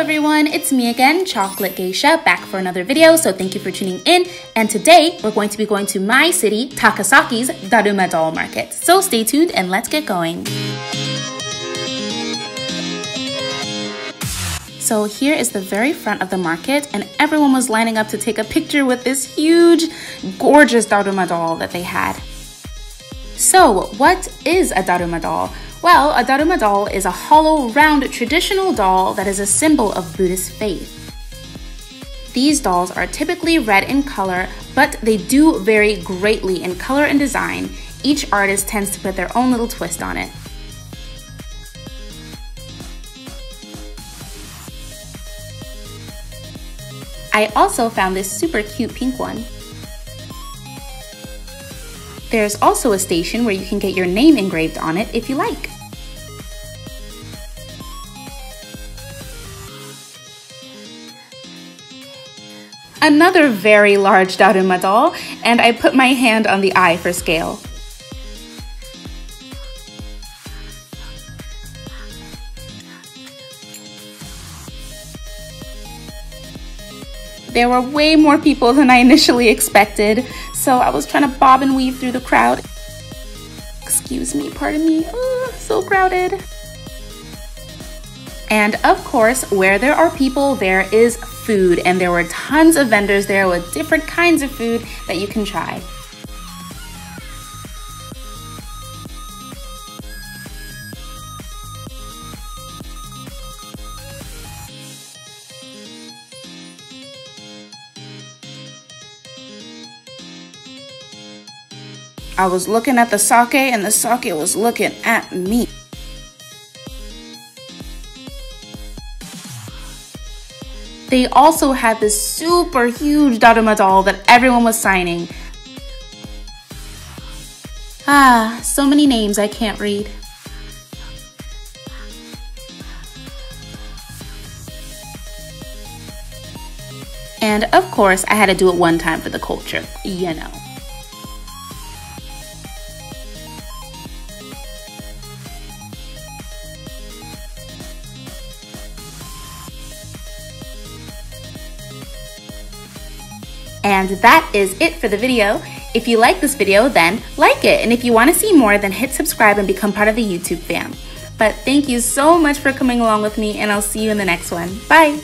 everyone, it's me again, Chocolate Geisha, back for another video, so thank you for tuning in. And today, we're going to be going to my city, Takasaki's Daruma Doll Market. So stay tuned and let's get going. So here is the very front of the market and everyone was lining up to take a picture with this huge, gorgeous Daruma doll that they had. So what is a Daruma doll? Well, a Daruma doll is a hollow, round, traditional doll that is a symbol of Buddhist faith. These dolls are typically red in color, but they do vary greatly in color and design. Each artist tends to put their own little twist on it. I also found this super cute pink one. There's also a station where you can get your name engraved on it if you like. Another very large Daruma doll, and I put my hand on the eye for scale. There were way more people than I initially expected, so I was trying to bob and weave through the crowd. Excuse me, pardon me, oh, so crowded. And of course, where there are people, there is food, and there were tons of vendors there with different kinds of food that you can try. I was looking at the sake and the sake was looking at me. They also had this super huge Daruma doll that everyone was signing. Ah, so many names I can't read. And of course, I had to do it one time for the culture, you know. And that is it for the video. If you like this video, then like it. And if you want to see more, then hit subscribe and become part of the YouTube fam. But thank you so much for coming along with me, and I'll see you in the next one. Bye!